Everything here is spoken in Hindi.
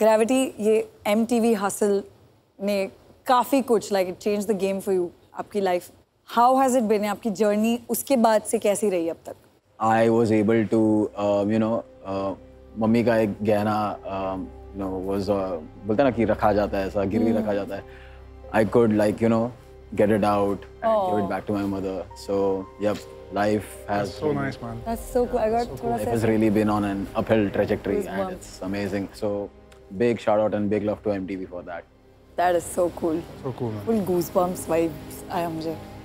ग्रेविटी ये एम टी वी हासिल ने काफ़ी कुछ like it change the game for you आपकी life how has it been आपकी जर्नी उसके बाद से कैसी रही अब तक? I was able to you know mummy का एक गहना वॉज़ बोलते ना कि रखा जाता है ऐसा गिरवी hmm. रखा जाता है। I could like you know get it out back to my mother so yup life has so nice man that's so good I got थोड़ा सा it has really been on an uphill trajectory and it's amazing so big shout out and big love to MTV for that. That is so cool. So cool, man. Full goosebumps vibes. I am. just.